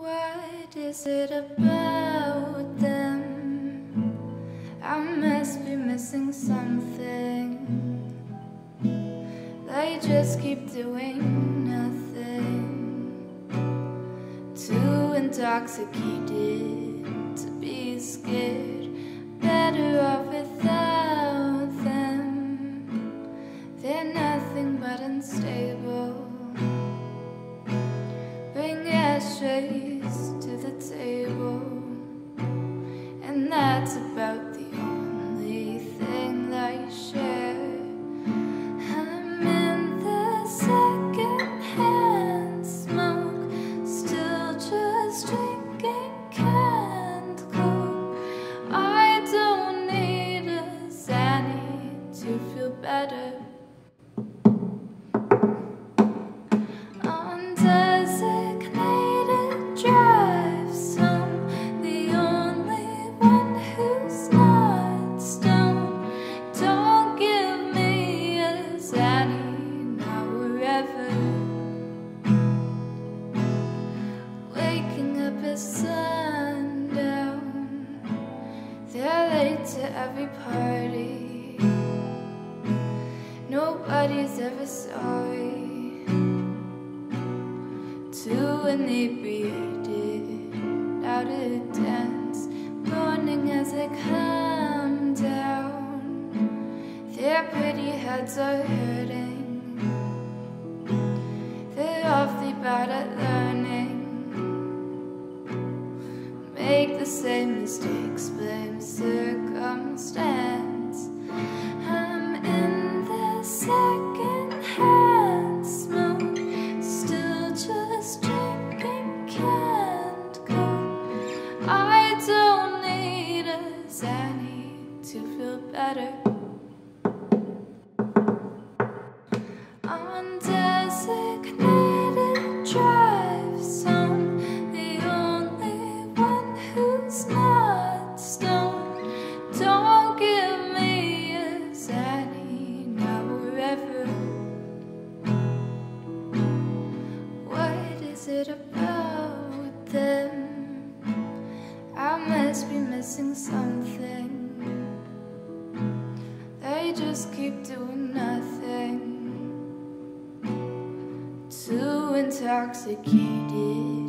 What is it about them? I must be missing something. They just keep doing nothing. Too intoxicated to be scared. Better off without them. They're nothing but unstable. To the table, and that's about the only thing they share. I'm in the second-hand smoke, still just drinking canned coke. I don't need a Xanny to feel better. Sundown, they're late to every party. Nobody's ever sorry. Too inebriated, out of dance, moaning as they come down. Their pretty heads are hurting. They're awfully bad at learning. Make the same mistakes, blame circumstance. I'm in the second hand smoke, still just drinking canned coke. I don't need a Xanny to feel better. It about them? I must be missing something. They just keep doing nothing. Too intoxicated